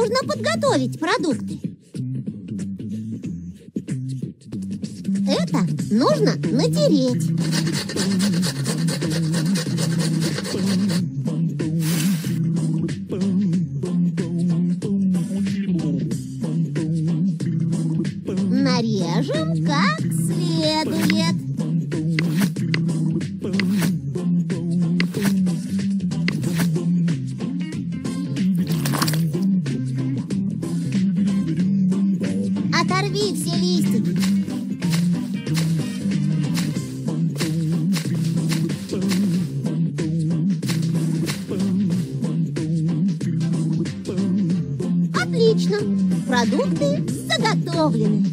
нужно подготовить продукты. Это нужно натереть. Нарежем как следует. Оторви все листики. Отлично. Продукты заготовлены.